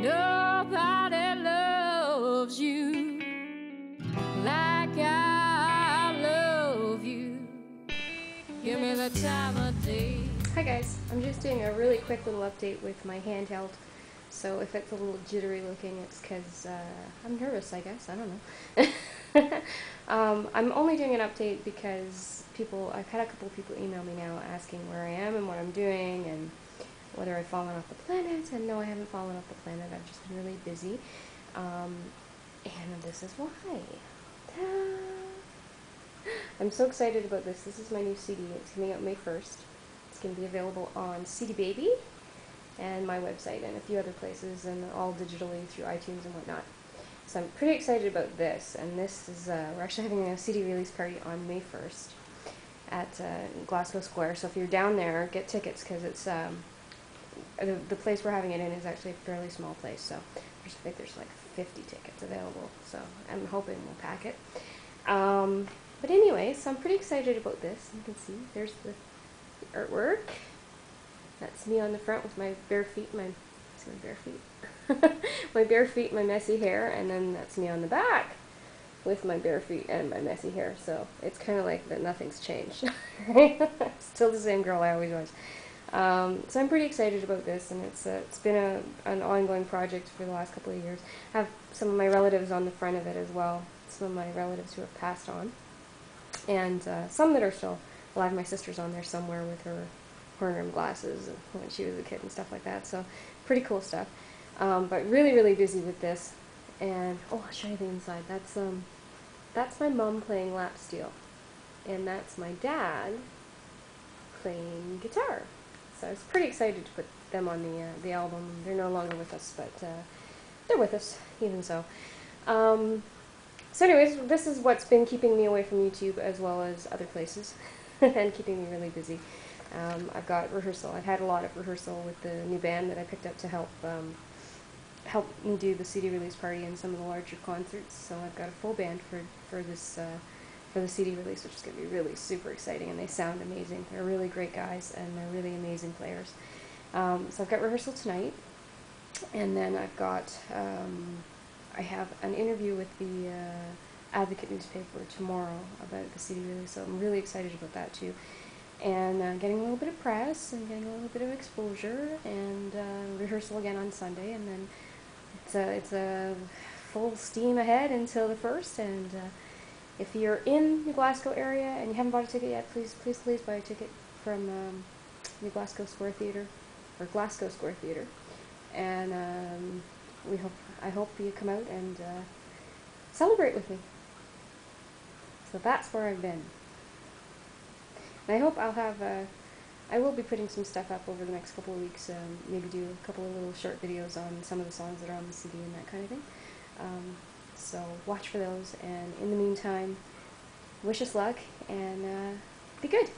Nobody loves you like I love you. Give me the time of day. Hi guys, I'm just doing a really quick little update with my handheld. So if it's a little jittery looking, it's because uh, I'm nervous, I guess. I don't know. um, I'm only doing an update because people, I've had a couple people email me now asking where I am and what I'm doing and whether I've fallen off the planet. And no, I haven't fallen off the planet. I've just been really busy. Um, and this is why. Ta-da! I'm so excited about this. This is my new CD. It's coming out May 1st. It's going to be available on CD Baby and my website and a few other places and all digitally through iTunes and whatnot. So I'm pretty excited about this and this is, uh, we're actually having a CD release party on May 1st at uh, Glasgow Square. So if you're down there, get tickets because it's, um, the, the place we're having it in is actually a fairly small place. So I think there's like 50 tickets available. So I'm hoping we'll pack it. Um, but anyway, so I'm pretty excited about this. You can see there's the, the artwork. That's me on the front with my bare feet, my, my bare feet, my bare feet, my messy hair, and then that's me on the back with my bare feet and my messy hair. So it's kind of like that nothing's changed. Still the same girl I always was. Um, so I'm pretty excited about this, and it's uh, it's been a an ongoing project for the last couple of years. I have some of my relatives on the front of it as well. Some of my relatives who have passed on, and uh, some that are still alive. My sister's on there somewhere with her horn rim glasses when she was a kid and stuff like that. So pretty cool stuff. Um, but really, really busy with this. And oh, I'll show you the inside. That's um, that's my mom playing lap steel, and that's my dad playing guitar. So I was pretty excited to put them on the uh, the album. They're no longer with us, but uh, they're with us even so. Um, so, anyways, this is what's been keeping me away from YouTube as well as other places, and keeping me really busy. Um, I've got rehearsal. I've had a lot of rehearsal with the new band that I picked up to help um, help me do the CD release party and some of the larger concerts. So I've got a full band for for this uh, for the CD release, which is going to be really super exciting. And they sound amazing. They're really great guys and they're really amazing players. Um, so I've got rehearsal tonight, and then I've got um, I have an interview with the uh, Advocate newspaper tomorrow about the CD release. So I'm really excited about that too and uh, getting a little bit of press and getting a little bit of exposure and uh, rehearsal again on Sunday and then it's a, it's a full steam ahead until the first and uh, if you're in the Glasgow area and you haven't bought a ticket yet please please please buy a ticket from um, the Glasgow Square Theatre or Glasgow Square Theatre. And um, we hope I hope you come out and uh, celebrate with me. So that's where I've been. And I hope I'll have, uh, I will be putting some stuff up over the next couple of weeks, um, maybe do a couple of little short videos on some of the songs that are on the CD and that kind of thing. Um, so watch for those, and in the meantime, wish us luck, and uh, be good.